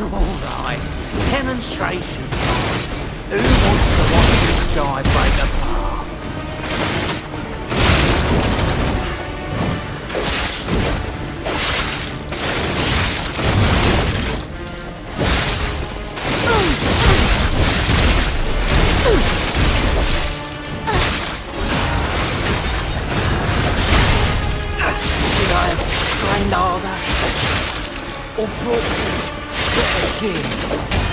All right, demonstration time. Who wants to watch this guy break apart? Should I have trained harder? Or brought better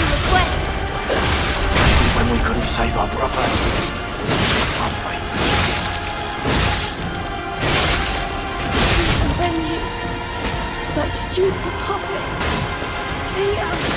your request. when we couldn't save our brother. That stupid puppet. Peter.